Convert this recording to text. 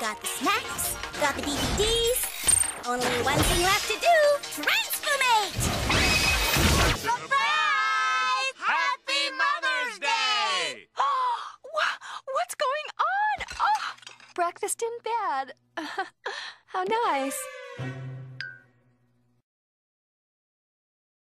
Got the snacks, got the DVDs. Only one thing left to do. Transformate! Surprise! Happy Mother's Day! Wha- What's going on? Oh, breakfast in bed. How nice.